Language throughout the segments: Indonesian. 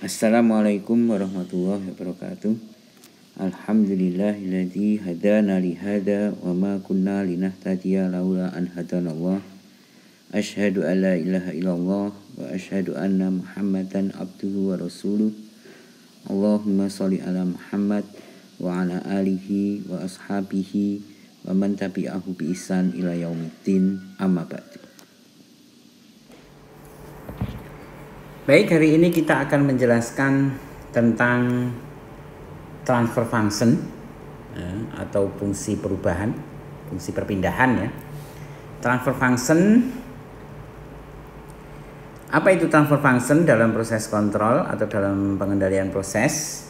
Assalamualaikum warahmatullahi wabarakatuh. Alhamdulillahilladzi hadana li hada wa ma kunna linahtadiya laula an hadanallah. Asyhadu an la ilaha illallah wa asyhadu anna Muhammadan abduhu wa rasuluh. Allahumma shalli ala Muhammad wa ala alihi wa ashabihi wa man tabi'ahu bi ihsan ila yaumiddin amma ba'du. Baik, hari ini kita akan menjelaskan tentang transfer function ya, atau fungsi perubahan, fungsi perpindahan ya. Transfer function apa itu transfer function dalam proses kontrol atau dalam pengendalian proses?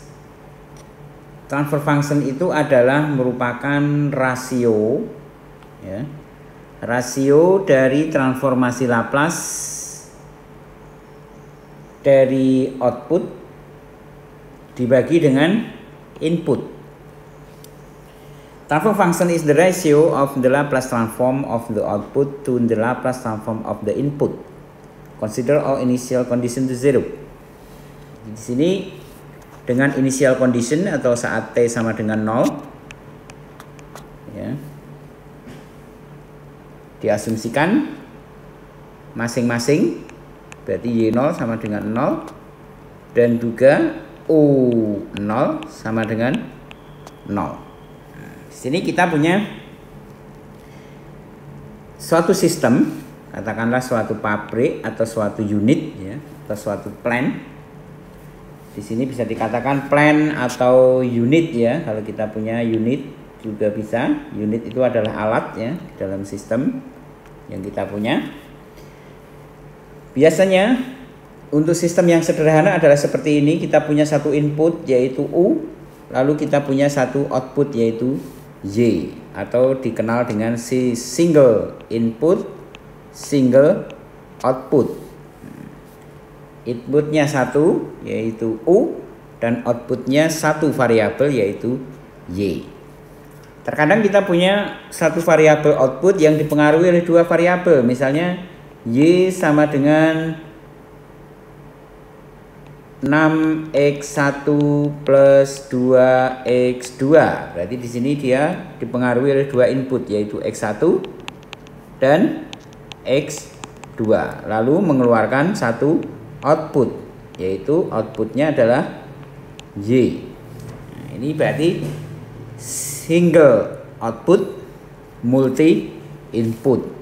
Transfer function itu adalah merupakan rasio ya, rasio dari transformasi Laplace dari output dibagi dengan input. Transfer function is the ratio of the Laplace transform of the output to the Laplace transform of the input. Consider all initial condition to zero. Di sini dengan initial condition atau saat t sama dengan 0 ya. Diasumsikan masing-masing berarti Y0 sama dengan 0 dan juga U0 sama dengan 0 nah, di sini kita punya suatu sistem katakanlah suatu pabrik atau suatu unit ya atau suatu plant di sini bisa dikatakan plan atau unit ya. Kalau kita punya unit juga bisa. Unit itu adalah alat ya dalam sistem yang kita punya Biasanya untuk sistem yang sederhana adalah seperti ini, kita punya satu input yaitu U, lalu kita punya satu output yaitu Y. Atau dikenal dengan si single input, single output. Inputnya satu yaitu U. Dan outputnya satu variabel yaitu Y. Terkadang kita punya satu variabel output yang dipengaruhi oleh dua variabel, misalnya Y sama dengan 6x1 plus 2x2 berarti di sini dia dipengaruhi oleh dua input yaitu x1 dan x2 lalu mengeluarkan satu output yaitu outputnya adalah y. Nah, ini berarti single output multi input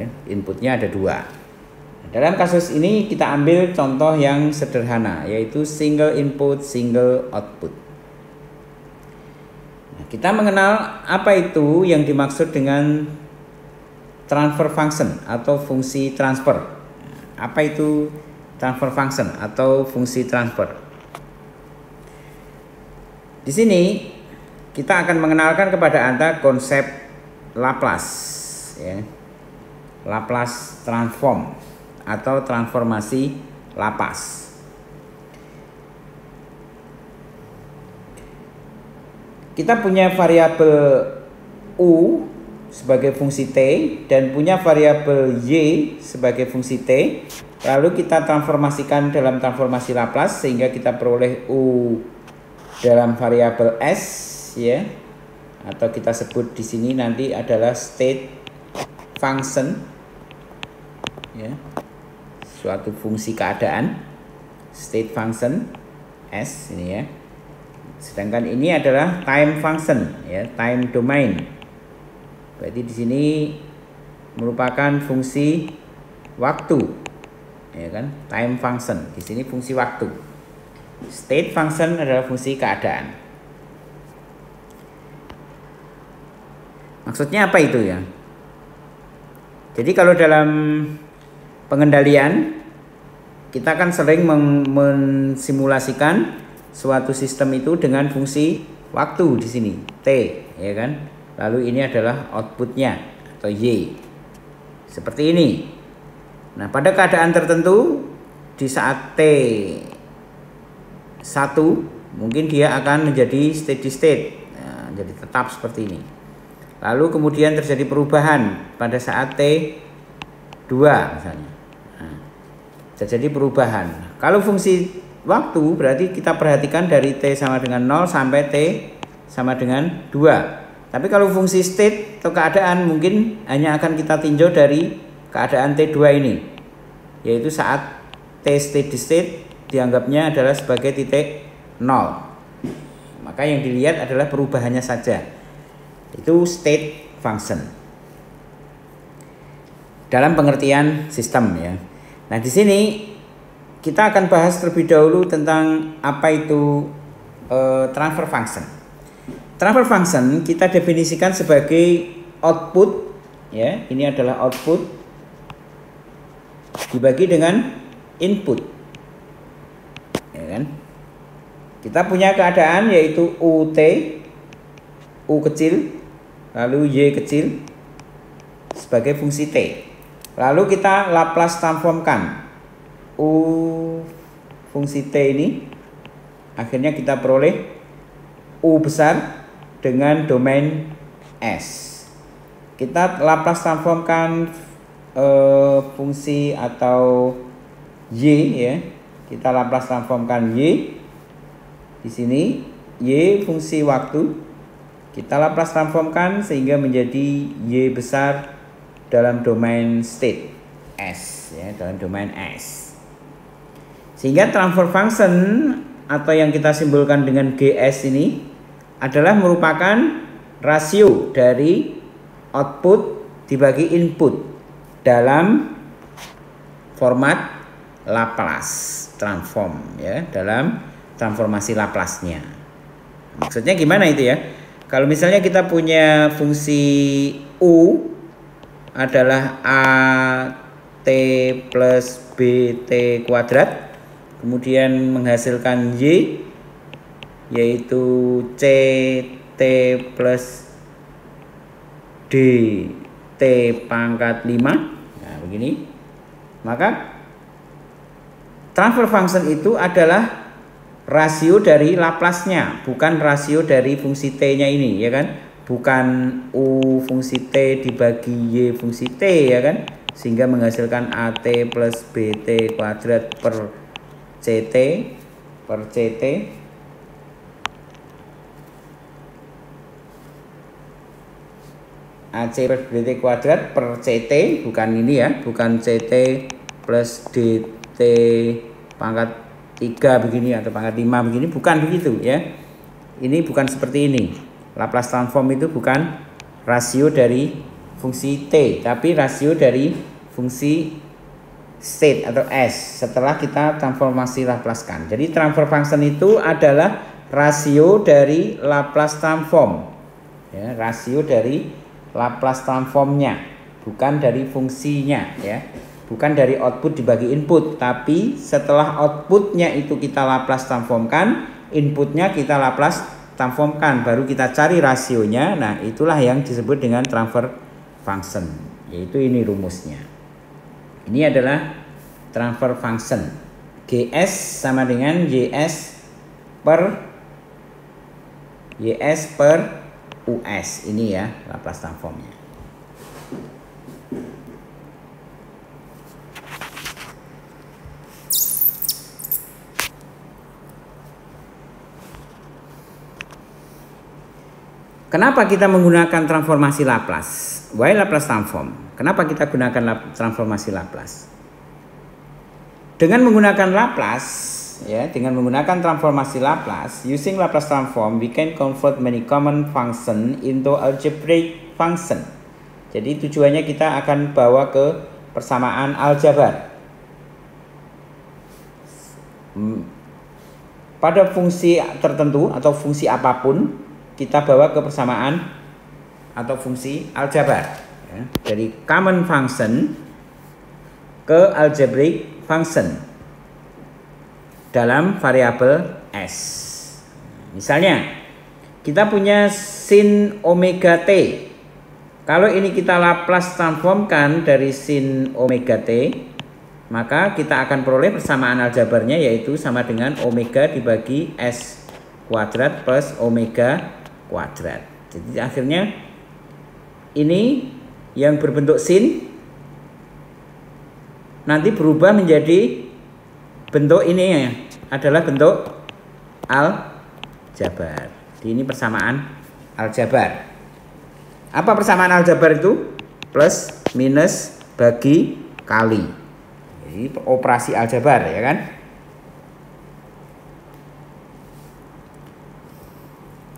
ya, inputnya ada dua. Dalam kasus ini kita ambil contoh yang sederhana yaitu single input single output. Nah, kita mengenal apa itu yang dimaksud dengan transfer function atau fungsi transfer. Apa itu transfer function atau fungsi transfer? Di sini kita akan mengenalkan kepada Anda konsep Laplace ya. Laplace transform atau transformasi Laplace. Kita punya variabel u sebagai fungsi t dan punya variabel y sebagai fungsi t. Lalu kita transformasikan dalam transformasi Laplace sehingga kita peroleh u dalam variabel s ya atau kita sebut di sini nanti adalah state function ya suatu fungsi keadaan state function s ini ya. Sedangkan ini adalah time function ya time domain. Berarti di sini merupakan fungsi waktu ya kan? Time function di sini fungsi waktu. State function adalah fungsi keadaan. Maksudnya apa itu ya jadi kalau dalam pengendalian kita kan sering mensimulasikan suatu sistem itu dengan fungsi waktu di sini t ya kan. Lalu ini adalah outputnya atau y. Seperti ini. Nah, pada keadaan tertentu di saat t 1 mungkin dia akan menjadi steady state. Nah, jadi tetap seperti ini. Lalu kemudian terjadi perubahan pada saat T2 misalnya. Nah, terjadi perubahan. Kalau fungsi waktu berarti kita perhatikan dari T sama dengan 0 sampai T sama dengan 2. Tapi kalau fungsi state atau keadaan mungkin hanya akan kita tinjau dari keadaan T2 ini. Yaitu saat T steady state dianggapnya adalah sebagai titik 0. Maka yang dilihat adalah perubahannya saja. Itu state function dalam pengertian sistem ya. Nah, di sini kita akan bahas terlebih dahulu tentang apa itu uh, transfer function. Transfer function kita definisikan sebagai output ya, ini adalah output dibagi dengan input. Ya kan? Kita punya keadaan yaitu UT U kecil lalu Y kecil sebagai fungsi T. Lalu kita Laplace transformkan U fungsi T ini akhirnya kita peroleh U besar dengan domain S. Kita Laplace transformkan e, fungsi atau Y ya. Kita Laplace transformkan Y di sini Y fungsi waktu kita Laplace transformkan sehingga menjadi Y besar dalam domain state S ya dalam domain S sehingga transfer function atau yang kita simbolkan dengan GS ini adalah merupakan rasio dari output dibagi input dalam format Laplace transform ya dalam transformasi Laplace-nya. Maksudnya gimana itu ya? Kalau misalnya kita punya fungsi U adalah a t plus bt kuadrat kemudian menghasilkan y yaitu c t plus d t pangkat 5 nah begini. Maka transfer function itu adalah rasio dari Laplace-nya bukan rasio dari fungsi t-nya ini ya kan? Bukan U fungsi T dibagi Y fungsi T ya kan? Sehingga menghasilkan AT plus BT kuadrat per CT per CT AC plus BT kuadrat per CT bukan ini ya bukan CT plus DT pangkat 3 begini atau pangkat 5 begini bukan begitu ya ini bukan seperti ini Laplace transform itu bukan rasio dari fungsi T, tapi rasio dari fungsi state atau S setelah kita transformasi Laplace kan. Jadi transfer function itu adalah rasio dari Laplace transform. Ya, rasio dari Laplace transformnya, bukan dari fungsinya ya. Bukan dari output dibagi input, tapi setelah outputnya itu kita Laplace transformkan, inputnya kita Laplace transformkan baru kita cari rasionya. Nah itulah yang disebut dengan transfer function yaitu ini rumusnya. Ini adalah transfer function. GS sama dengan YS per YS per US ini ya Laplace transformnya Kenapa kita menggunakan transformasi Laplace? Why Laplace transform? Kenapa kita gunakan transformasi Laplace? Dengan menggunakan Laplace, ya, dengan menggunakan transformasi Laplace, using Laplace transform, we can convert many common function into algebraic function. Jadi tujuannya kita akan bawa ke persamaan aljabar. Hmm. Pada fungsi tertentu atau fungsi apa pun, kita bawa ke persamaan atau fungsi aljabar ya. dari common function ke algebraic function dalam variabel s. Misalnya kita punya sin omega t. Kalau ini kita Laplace transformkan dari sin omega t, maka kita akan peroleh persamaan aljabarnya yaitu sama dengan omega dibagi s kuadrat plus omega kuadrat. Jadi akhirnya ini yang berbentuk sin nanti berubah menjadi bentuk ini ya. adalah bentuk aljabar. Ini persamaan aljabar. Apa persamaan aljabar itu? Plus, minus, bagi, kali. Jadi operasi aljabar ya kan?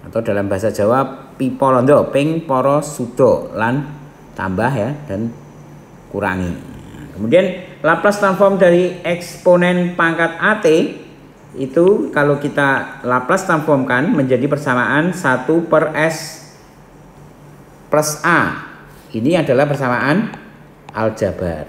Atau dalam bahasa Jawa pipolondo ping poro sudo lan tambah ya dan kurangi. Kemudian Laplace transform dari eksponen pangkat AT itu kalau kita Laplace transformkan menjadi persamaan 1 per S plus A. Ini adalah persamaan aljabar.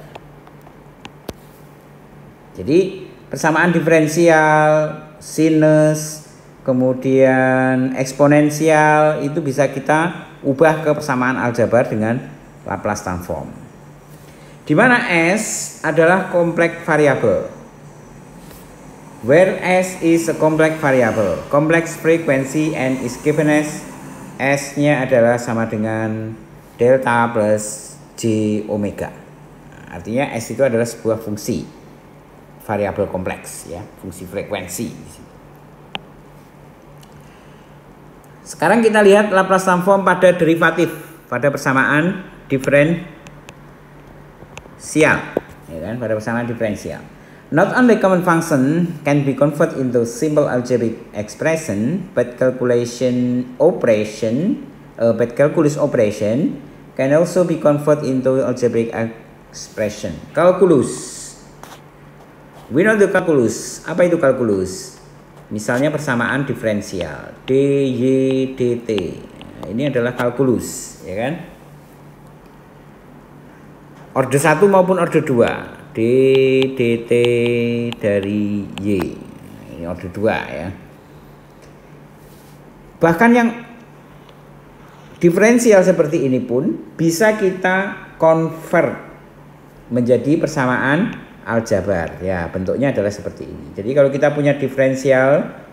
Jadi persamaan diferensial, sinus, kemudian eksponensial itu bisa kita ubah ke persamaan aljabar dengan Laplace transform. Di mana S adalah kompleks variabel. Where S is a complex variable, complex frequency and is given as S-nya adalah sama dengan delta plus J omega. Artinya S itu adalah sebuah fungsi variabel kompleks ya, fungsi frekuensi. Sekarang kita lihat Laplace transform pada derivatif, pada persamaan diferensial, ya kan, pada persamaan diferensial. Not only common function can be converted into simple algebraic expression, but calculation operation, uh, but calculus operation can also be converted into algebraic expression. Calculus. We know the calculus. Apa itu calculus? Misalnya persamaan diferensial dy dt. Nah, ini adalah kalkulus, ya kan? Orde 1 maupun orde 2 D dt dari Y ini order 2 ya bahkan yang diferensial seperti ini pun bisa kita convert menjadi persamaan aljabar. Ya bentuknya adalah seperti ini. Jadi kalau kita punya diferensial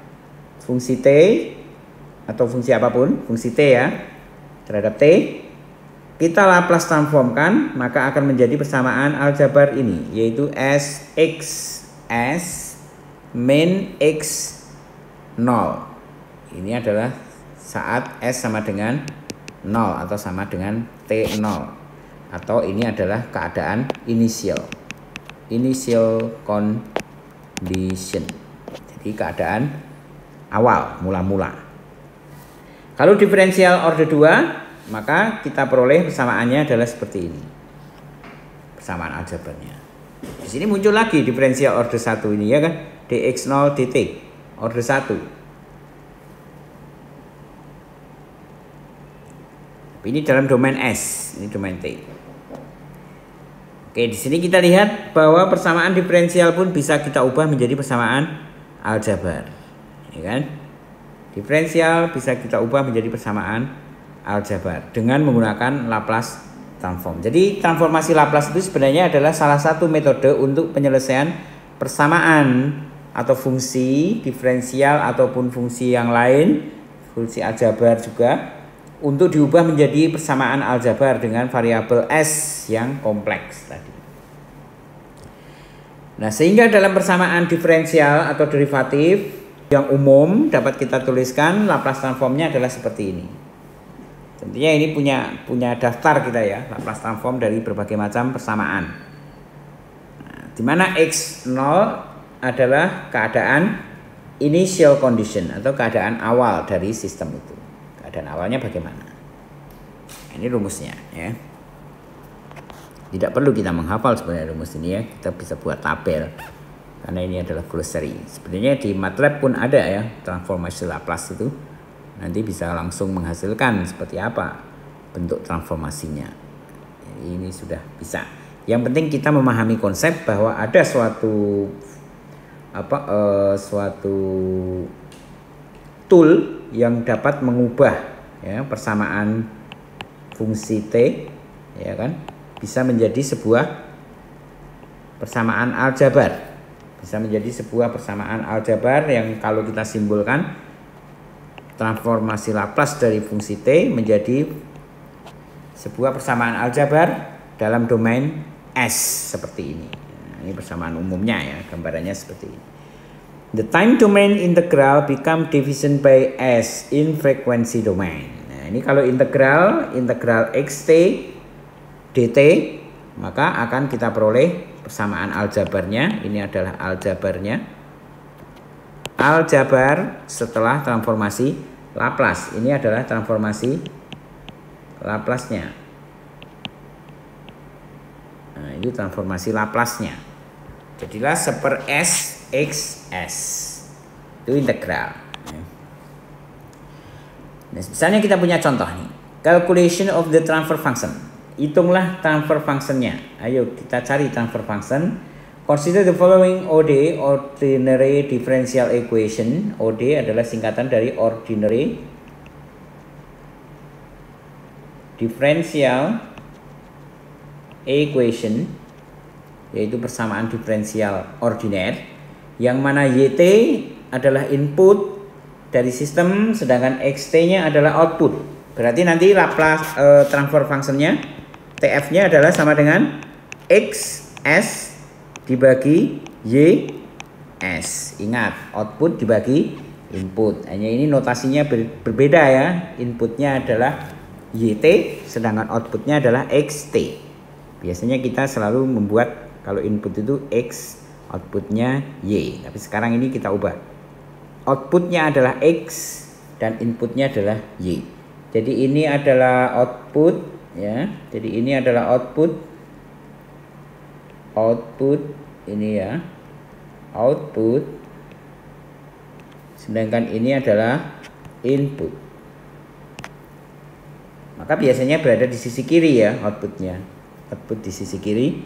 fungsi T atau fungsi apa pun fungsi T ya terhadap T kita Laplace transformkan maka akan menjadi persamaan aljabar ini yaitu S X S min X 0 ini adalah saat S sama dengan 0 atau sama dengan T0 atau ini adalah keadaan initial initial condition jadi keadaan awal mula-mula kalau diferensial order 2 maka kita peroleh persamaannya adalah seperti ini. Persamaan aljabarnya. Di sini muncul lagi diferensial order 1 ini ya kan. dx0 dt order 1. Ini dalam domain S, ini domain T. Oke, di sini kita lihat bahwa persamaan diferensial pun bisa kita ubah menjadi persamaan aljabar. Ya kan? Diferensial bisa kita ubah menjadi persamaan aljabar dengan menggunakan Laplace transform. Jadi transformasi Laplace itu sebenarnya adalah salah satu metode untuk penyelesaian persamaan atau fungsi diferensial ataupun fungsi yang lain, fungsi aljabar juga untuk diubah menjadi persamaan aljabar dengan variabel S yang kompleks tadi. Nah, sehingga dalam persamaan diferensial atau derivatif yang umum dapat kita tuliskan Laplace transformnya adalah seperti ini. Tentunya ini punya punya daftar kita ya, Laplace transform dari berbagai macam persamaan. Nah, di mana x0 adalah keadaan initial condition atau keadaan awal dari sistem itu. Keadaan awalnya bagaimana? Ini rumusnya ya. Tidak perlu kita menghafal sebenarnya rumus ini ya, kita bisa buat tabel karena ini adalah glossary. Sebenarnya di MATLAB pun ada ya transformasi Laplace itu nanti bisa langsung menghasilkan seperti apa bentuk transformasinya. Ini sudah bisa. Yang penting kita memahami konsep bahwa ada suatu apa uh, suatu tool yang dapat mengubah ya persamaan fungsi t ya kan bisa menjadi sebuah persamaan aljabar bisa menjadi sebuah persamaan aljabar yang kalau kita simbolkan transformasi Laplace dari fungsi T menjadi sebuah persamaan aljabar dalam domain S seperti ini. Nah, ini persamaan umumnya ya, gambarannya seperti ini. The time domain integral become division by s in frequency domain. Nah, ini kalau integral integral xt dt maka akan kita peroleh persamaan aljabarnya. Ini adalah aljabarnya. Aljabar setelah transformasi Laplace. Ini adalah transformasi Laplace-nya. Nah, ini transformasi Laplace-nya. Jadilah seper S X S. Itu integral. Nah, misalnya kita punya contoh nih. Calculation of the transfer function. Hitunglah transfer functionnya. Ayo kita cari transfer function. Consider the following OD, ordinary differential equation. OD adalah singkatan dari ordinary differential equation yaitu persamaan diferensial ordiner yang mana YT adalah input dari sistem sedangkan XT-nya adalah output. Berarti nanti Laplace uh, transfer functionnya TF-nya adalah sama dengan XS dibagi YS. Ingat, output dibagi input. Hanya ini notasinya ber berbeda ya. Inputnya adalah YT sedangkan outputnya adalah XT. Biasanya kita selalu membuat kalau input itu X, outputnya Y. Tapi sekarang ini kita ubah. Outputnya adalah X dan inputnya adalah Y. Jadi ini adalah output ya. Jadi ini adalah output output ini ya. Output sedangkan ini adalah input. Maka biasanya berada di sisi kiri ya outputnya. Output di sisi kiri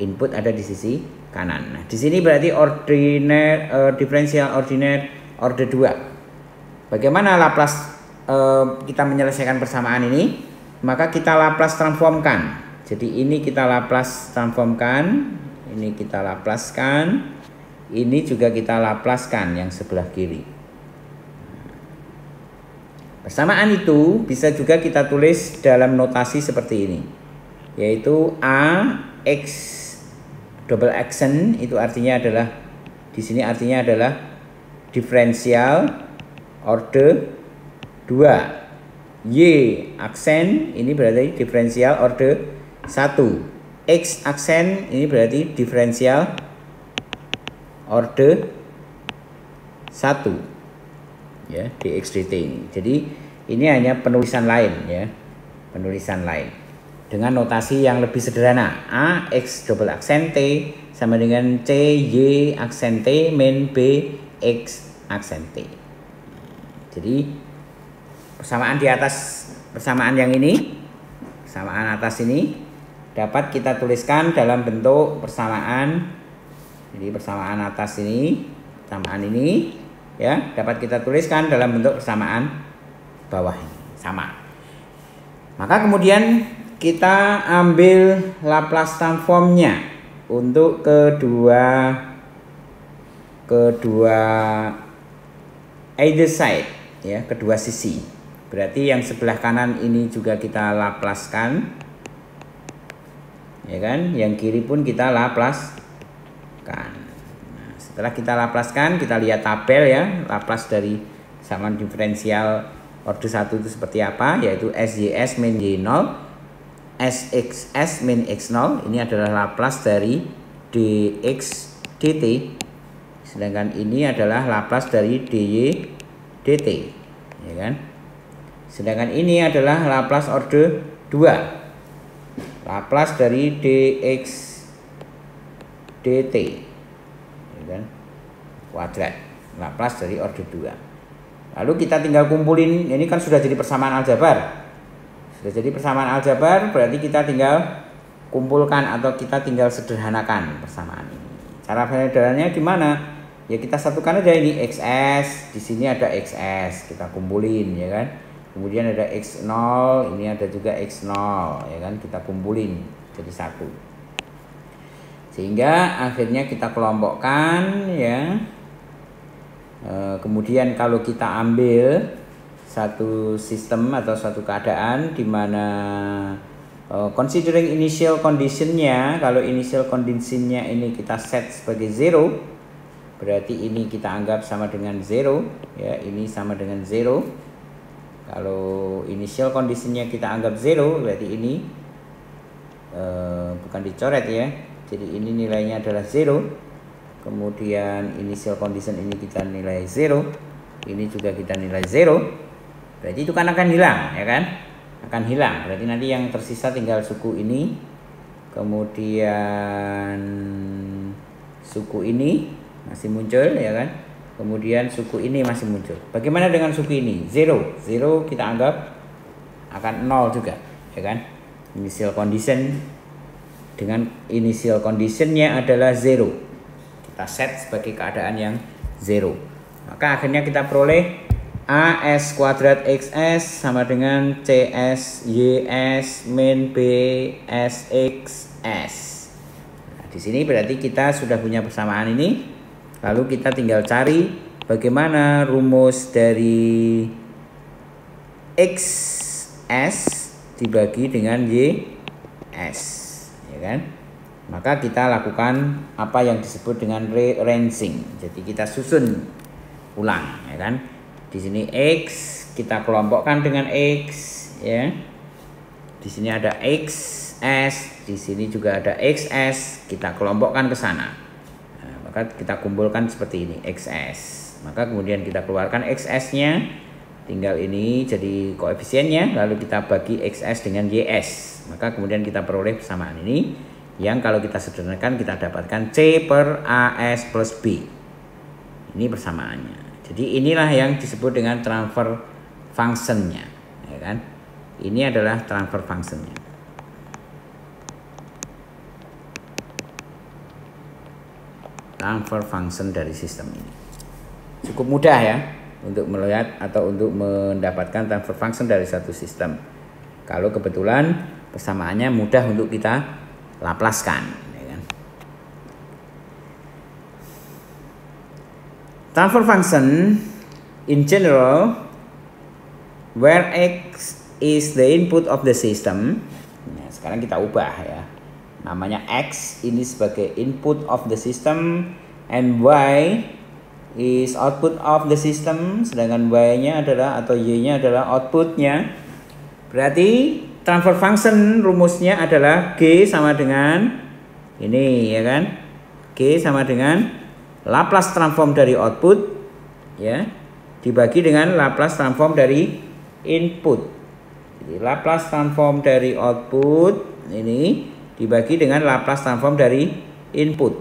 input ada di sisi kanan. Nah, di sini berarti ordinary uh, differential ordinary order 2. Bagaimana Laplace uh, kita menyelesaikan persamaan ini? Maka kita Laplace transformkan. Jadi ini kita Laplace transformkan, ini kita Laplacekan, ini juga kita Laplacekan yang sebelah kiri. Persamaan itu bisa juga kita tulis dalam notasi seperti ini, yaitu A X double action itu artinya adalah di sini artinya adalah diferensial order 2. Y aksen ini berarti diferensial order 1. X aksen ini berarti diferensial order 1. Ya, dx dt ini. Jadi ini hanya penulisan lain ya. Penulisan lain dengan notasi yang lebih sederhana. A X double aksen T sama dengan C Y aksen T min B X aksen T. Jadi persamaan di atas persamaan yang ini persamaan atas ini dapat kita tuliskan dalam bentuk persamaan jadi persamaan atas ini persamaan ini ya dapat kita tuliskan dalam bentuk persamaan bawah ini sama maka kemudian kita ambil Laplace transformnya untuk kedua kedua either side ya kedua sisi. Berarti yang sebelah kanan ini juga kita Laplacekan ya kan? Yang kiri pun kita Laplace kan nah, setelah kita Laplacekan kita lihat tabel ya Laplace dari sama diferensial order 1 itu seperti apa yaitu SJS min Y0 SXS min X0 ini adalah Laplace dari dx dt sedangkan ini adalah Laplace dari dy dt ya kan? Sedangkan ini adalah Laplace order 2 Laplace dari dx dt ya kan? Kuadrat. Laplace dari order 2 lalu kita tinggal kumpulin ini kan sudah jadi persamaan aljabar jadi persamaan aljabar berarti kita tinggal kumpulkan atau kita tinggal sederhanakan persamaan ini. Cara penyederhananya gimana? Ya kita satukan aja ini XS, di sini ada XS, kita kumpulin ya kan. Kemudian ada X0, ini ada juga X0 ya kan, kita kumpulin jadi satu. Sehingga akhirnya kita kelompokkan ya. E, kemudian kalau kita ambil satu sistem atau satu keadaan di mana uh, considering initial conditionnya kalau initial conditionnya ini kita set sebagai zero berarti ini kita anggap sama dengan 0 ya ini sama dengan 0 kalau initial conditionnya kita anggap 0 berarti ini uh, bukan dicoret ya. Jadi ini nilainya adalah 0 kemudian initial condition ini kita nilai 0 ini juga kita nilai 0 berarti itu kan akan hilang ya kan? Akan hilang. Berarti nanti yang tersisa tinggal suku ini kemudian suku ini masih muncul ya kan? Kemudian suku ini masih muncul. Bagaimana dengan suku ini? Zero. Zero kita anggap akan nol juga ya kan? Initial condition. Dengan initial conditionnya adalah zero. Kita set sebagai keadaan yang zero. Maka akhirnya kita peroleh AS kuadrat XS sama dengan CS YS min B SX S. Nah, di sini berarti kita sudah punya persamaan ini Lalu kita tinggal cari bagaimana rumus dari XS dibagi dengan YS, ya kan? Maka kita lakukan apa yang disebut dengan rearranging. Jadi kita susun ulang, ya kan? Di sini X kita kelompokkan dengan X, ya. Di sini ada XS, di sini juga ada XS, kita kelompokkan ke sana. Maka kita kumpulkan seperti ini XS maka kemudian kita keluarkan XS nya tinggal ini jadi koefisiennya lalu kita bagi XS dengan YS maka kemudian kita peroleh persamaan ini yang kalau kita sederhanakan kita dapatkan C per AS plus B. Ini persamaannya jadi inilah yang disebut dengan transfer functionnya ya kan ini adalah transfer functionnya transfer function dari sistem ini. Cukup mudah ya untuk melihat atau untuk mendapatkan transfer function dari satu sistem. Kalau kebetulan persamaannya mudah untuk kita laplaskan. Ya kan? Transfer function in general where x is the input of the system. Nah, sekarang kita ubah ya. Namanya X ini sebagai input of the system and Y is output of the system sedangkan Y-nya adalah atau Y-nya adalah outputnya. Berarti transfer function rumusnya adalah G sama dengan ini ya kan? G sama dengan Laplace transform dari output ya dibagi dengan Laplace transform dari input jadi Laplace transform dari output ini dibagi dengan Laplace transform dari input.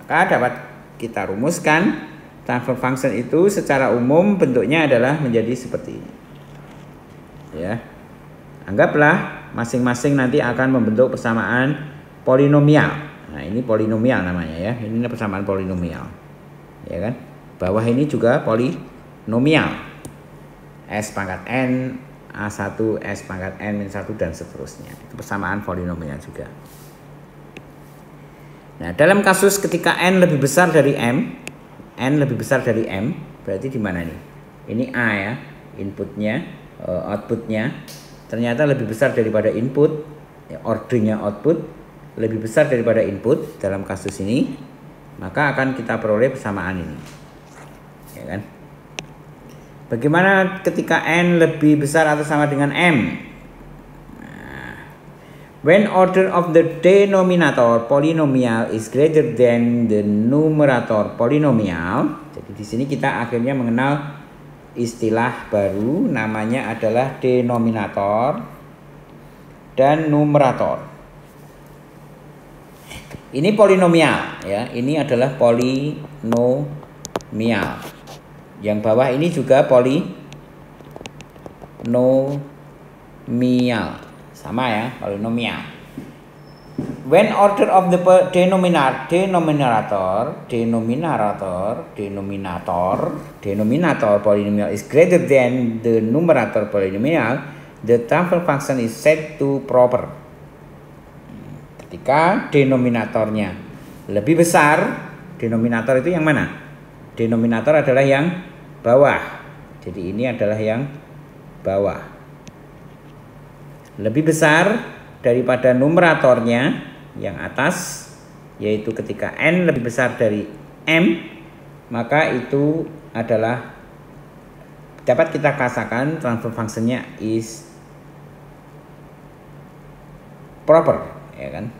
Maka dapat kita rumuskan transfer function itu secara umum bentuknya adalah menjadi seperti ini. Ya. Anggaplah masing-masing nanti akan membentuk persamaan polinomial. Nah, ini polinomial namanya ya. Ini persamaan polinomial. Ya kan? Bawah ini juga polinomial. S pangkat N A1 S pangkat N min 1 dan seterusnya. Itu persamaan polinomial juga. Nah, dalam kasus ketika N lebih besar dari M, N lebih besar dari M, berarti di mana nih? Ini A ya, inputnya, eh, outputnya, ternyata lebih besar daripada input, ya, ordernya output, lebih besar daripada input dalam kasus ini, maka akan kita peroleh persamaan ini. Ya kan? Bagaimana ketika n lebih besar atau sama dengan m? Nah, when order of the denominator polynomial is greater than the numerator polynomial, jadi di sini kita akhirnya mengenal istilah baru namanya adalah denominator dan numerator. Ini polinomial ya, ini adalah polinomial. Yang bawah ini juga polinomial. Sama ya, polinomial. When order of the denominator, denominator, denominator, denominator, denominator polynomial is greater than the numerator polynomial, the transfer function is set to proper. Ketika denominatornya lebih besar, denominator itu yang mana? denominator adalah yang bawah. Jadi ini adalah yang bawah. Lebih besar daripada numeratornya yang atas yaitu ketika n lebih besar dari M maka itu adalah dapat kita katakan transfer functionnya is proper ya kan?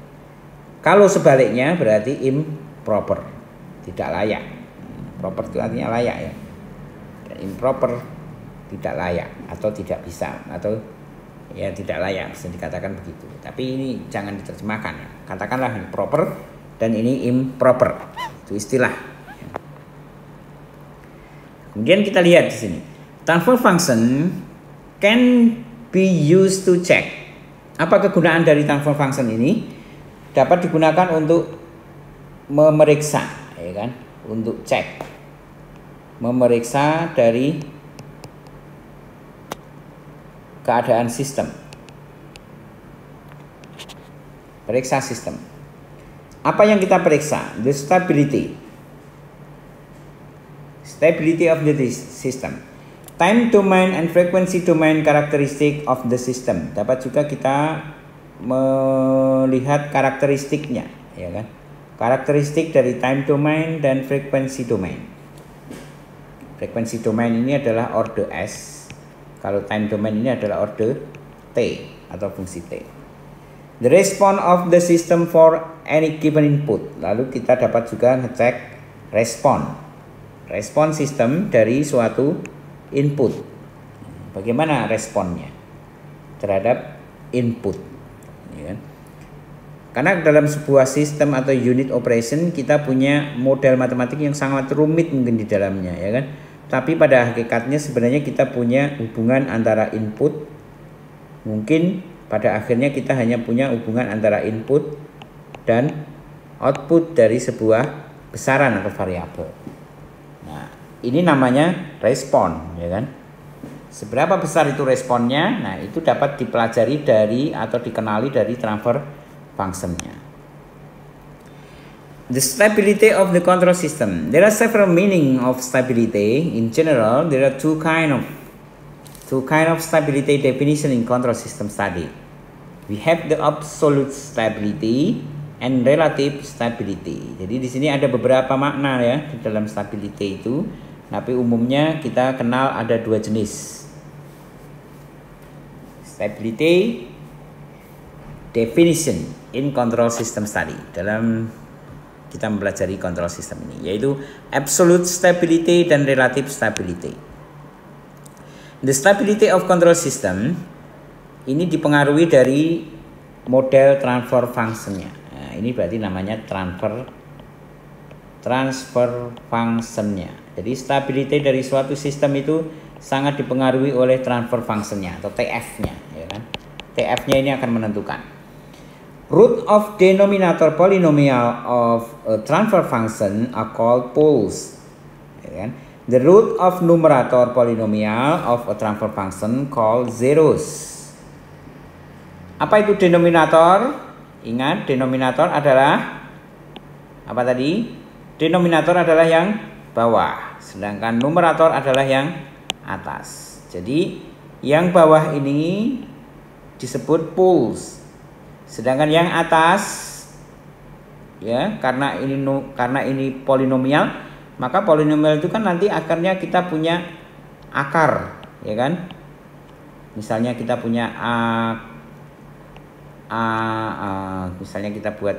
Kalau sebaliknya berarti improper tidak layak. Proper itu artinya layak ya. Improper tidak layak atau tidak bisa atau ya tidak layak bisa dikatakan begitu. Tapi ini jangan diterjemahkan ya. Katakanlah proper dan ini improper. Itu istilah. Kemudian kita lihat di sini. Transfer function can be used to check apa kegunaan dari transfer function ini? Dapat digunakan untuk memeriksa ya kan? Untuk cek. Memeriksa dari keadaan sistem. Periksa sistem. Apa yang kita periksa? The stability. Stability of the system time domain and frequency domain karakteristik of the system. Dapat juga kita melihat karakteristiknya ya kan? Karakteristik dari time domain dan frequency domain. Frekuensi domain ini adalah order S. Kalau time domain ini adalah order T atau fungsi T. The response of the system for any given input. Lalu kita dapat juga ngecek respon. Respon sistem dari suatu input bagaimana responnya terhadap input ya kan? Karena dalam sebuah sistem atau unit operation kita punya model matematik yang sangat rumit mungkin di dalamnya ya kan. Tapi pada hakikatnya sebenarnya kita punya hubungan antara input mungkin pada akhirnya kita hanya punya hubungan antara input dan output dari sebuah besaran atau variabel. Ini namanya respon ya kan. Seberapa besar itu responnya? Nah, itu dapat dipelajari dari atau dikenali dari transfer functionnya. The stability of the control system. There are several meaning of stability. In general, there are two kind of two kind of stability definition in control system study. We have the absolute stability and relative stability. Jadi di sini ada beberapa makna ya di dalam stability itu. Tapi umumnya kita kenal ada dua jenis stability definition in control system study dalam kita mempelajari control system ini yaitu absolute stability dan relative stability. The stability of control system ini dipengaruhi dari model transfer functionnya. Nah, ini berarti namanya transfer transfer functionnya. Jadi stability dari suatu sistem itu sangat dipengaruhi oleh transfer functionnya atau TF-nya ya kan? TF-nya ini akan menentukan. Root of denominator polynomial of a transfer function are called poles ya kan? The root of numerator polynomial of a transfer function called zeros. Apa itu denominator? Ingat denominator adalah apa tadi? Denominator adalah yang bawah sedangkan numerator adalah yang atas. Jadi yang bawah ini disebut poles. Sedangkan yang atas ya karena ini karena ini polinomial maka polinomial itu kan nanti akarnya kita punya akar ya kan misalnya kita punya a, a, a misalnya kita buat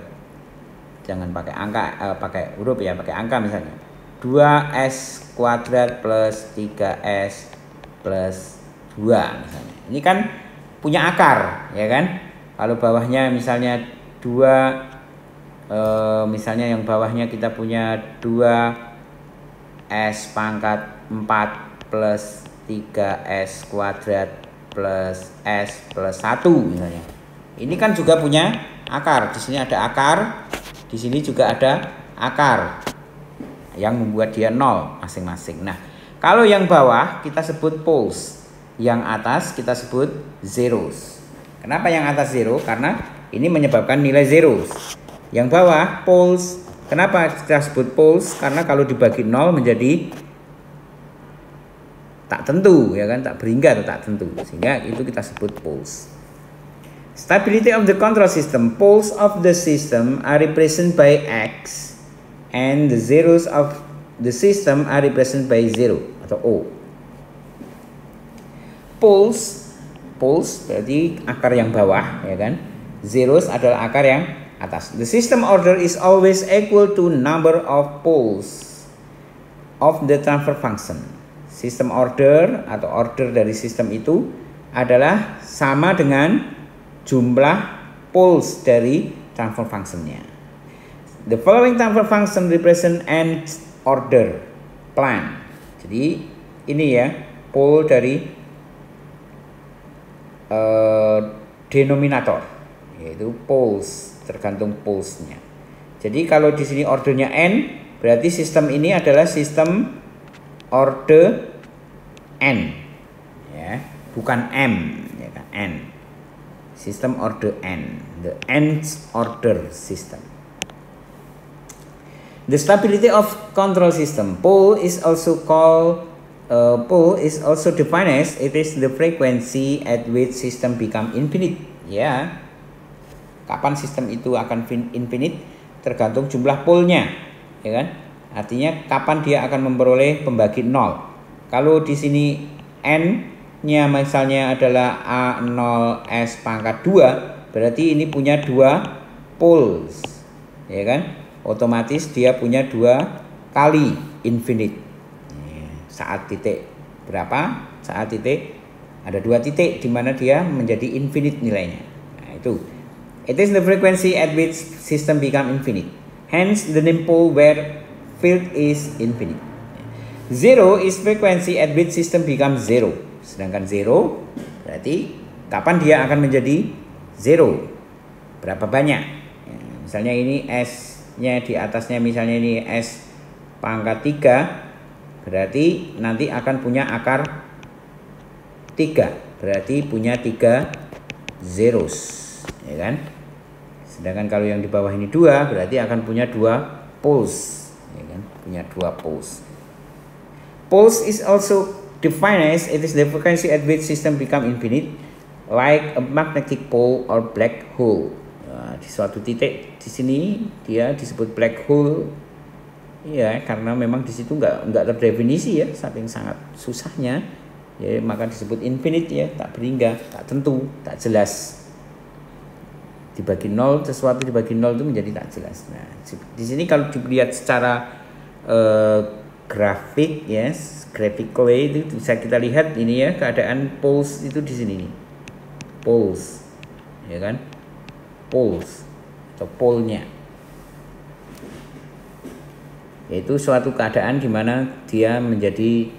jangan pakai angka uh, pakai huruf ya pakai angka misalnya 2S kuadrat plus 3S plus 2 misalnya. Ini kan punya akar, ya kan? Kalau bawahnya misalnya 2 eh, misalnya yang bawahnya kita punya 2S pangkat 4 plus 3S kuadrat plus S plus 1 misalnya. Ini kan juga punya akar. Di sini ada akar, di sini juga ada akar yang membuat dia nol masing-masing. Nah, kalau yang bawah kita sebut poles, yang atas kita sebut zeros. Kenapa yang atas zero? Karena ini menyebabkan nilai zeros. Yang bawah poles, kenapa kita sebut poles? Karena kalau dibagi nol menjadi tak tentu ya kan tak berhingga atau tak tentu sehingga itu kita sebut poles stability of the control system poles of the system are represented by x and the zeros of the system are represented by zero atau O. Poles, poles berarti akar yang bawah ya kan. Zeros adalah akar yang atas. The system order is always equal to number of poles of the transfer function. Sistem order atau order dari sistem itu adalah sama dengan jumlah poles dari transfer functionnya. The following transfer function represent an order plan. Jadi ini ya pole dari uh, denominator yaitu poles tergantung polesnya. Jadi kalau di sini ordernya n berarti sistem ini adalah sistem order n ya. Bukan m ya kan? n. Sistem order n. The nth order system the stability of control system. Pole is also called uh, pole is also defined as it is the frequency at which system become infinite. Ya. Kapan sistem itu akan infinite? Tergantung jumlah polnya ya kan? Artinya kapan dia akan memperoleh pembagi nol. Kalau di sini n nya misalnya adalah A0S pangkat 2 berarti ini punya dua poles ya kan otomatis dia punya dua kali infinite. Saat titik berapa? Saat titik ada dua titik di mana dia menjadi infinite nilainya. Nah, itu. It is the frequency at which system become infinite. Hence the name where field is infinite. Zero is frequency at which system becomes zero. Sedangkan zero berarti kapan dia akan menjadi zero? Berapa banyak? Ya, misalnya ini S-nya di atasnya misalnya ini S pangkat 3 berarti nanti akan punya akar 3 berarti punya 3 zeros ya kan? Sedangkan kalau yang di bawah ini dua berarti akan punya dua poles ya kan? Punya dua poles. Poles is also Defined as it is the frequency at which system become infinite, like a magnetic pole or black hole. Nah, di suatu titik di sini dia disebut black hole, ya karena memang di situ nggak nggak terdefinisi ya, saking sangat susahnya, ya maka disebut infinite ya, tak berhingga, tak tentu, tak jelas. Dibagi nol sesuatu dibagi nol itu menjadi tak jelas. Nah, di sini kalau dilihat secara uh, grafik ya yes, graphically itu bisa kita lihat ini ya keadaan poles itu di sini nih. Poles ya kan? Poles atau polnya yaitu suatu keadaan di mana dia menjadi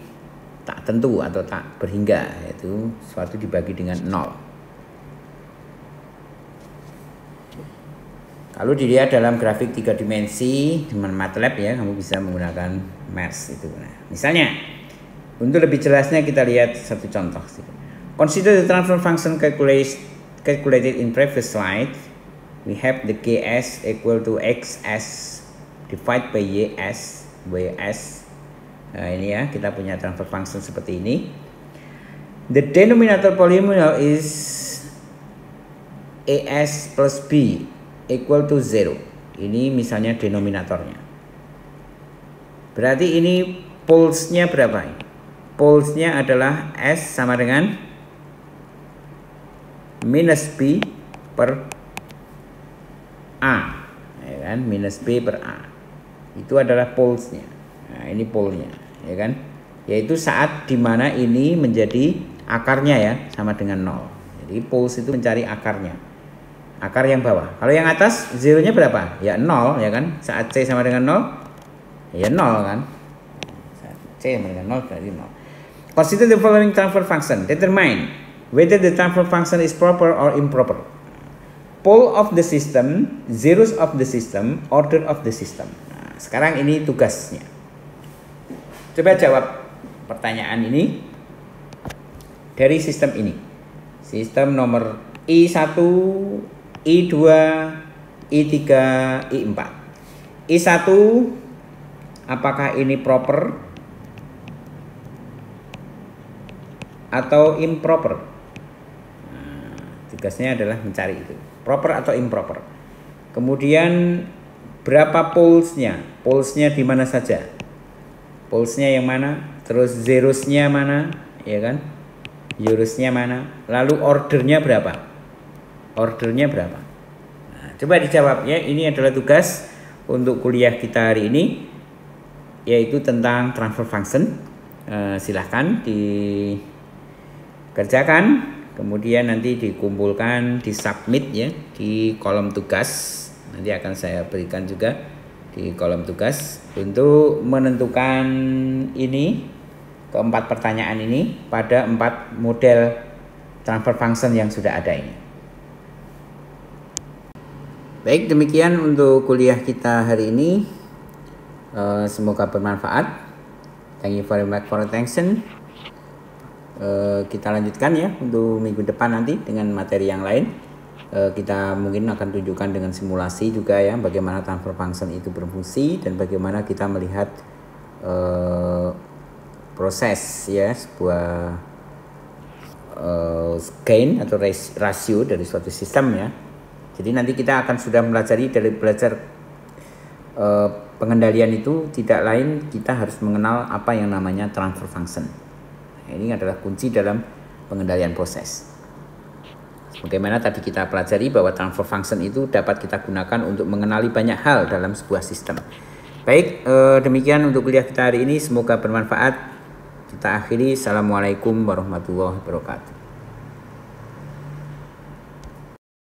tak tentu atau tak berhingga yaitu suatu dibagi dengan nol Kalau dilihat dalam grafik tiga dimensi dengan MATLAB ya, kamu bisa menggunakan MERS itu. Nah, misalnya, untuk lebih jelasnya kita lihat satu contoh. Consider the transfer function calculated in previous slide. We have the gs equal to xs divided by ys, ys. Nah, ini ya, kita punya transfer function seperti ini. The denominator polynomial is as plus b equal to 0. Ini misalnya denominatornya. Berarti ini polesnya berapa? Polesnya adalah S sama dengan minus B per A. Ya kan? Minus B per A. Itu adalah polesnya. Nah, ini polnya, ya kan? Yaitu saat di mana ini menjadi akarnya ya sama dengan 0. Jadi poles itu mencari akarnya akar yang bawah. Kalau yang atas zeronya berapa? Ya 0 ya kan. Saat C sama dengan 0 ya 0 kan. Saat C sama dengan 0 berarti 0. Consider the following transfer function. Determine whether the transfer function is proper or improper. Pole of the system, zeros of the system, order of the system. Nah, sekarang ini tugasnya. Coba jawab pertanyaan ini dari sistem ini. Sistem nomor I1 I2, I3, I4. I1 apakah ini proper atau improper? Nah, tugasnya adalah mencari itu. Proper atau improper. Kemudian berapa polesnya? Polesnya di mana saja? Polesnya yang mana? Terus zerosnya mana? Ya kan? Eurosnya mana? Lalu ordernya berapa? Ordernya berapa? Nah, coba dijawab ya. Ini adalah tugas untuk kuliah kita hari ini yaitu tentang transfer function. Uh, silahkan dikerjakan kemudian nanti dikumpulkan di submit ya di kolom tugas nanti akan saya berikan juga di kolom tugas untuk menentukan ini keempat pertanyaan ini pada empat model transfer function yang sudah ada ini. Baik, demikian untuk kuliah kita hari ini. Uh, semoga bermanfaat. Thank you very much for attention. Uh, kita lanjutkan ya untuk minggu depan nanti dengan materi yang lain. Uh, kita mungkin akan tunjukkan dengan simulasi juga ya bagaimana transfer function itu berfungsi dan bagaimana kita melihat uh, proses ya sebuah uh, gain atau rasio dari suatu sistem ya. Jadi nanti kita akan sudah mempelajari dari belajar uh, pengendalian itu tidak lain kita harus mengenal apa yang namanya transfer function. Nah, ini adalah kunci dalam pengendalian proses. Bagaimana tadi kita pelajari bahwa transfer function itu dapat kita gunakan untuk mengenali banyak hal dalam sebuah sistem. Baik, eh, demikian untuk kuliah kita hari ini. Semoga bermanfaat. Kita akhiri. Assalamualaikum warahmatullahi wabarakatuh.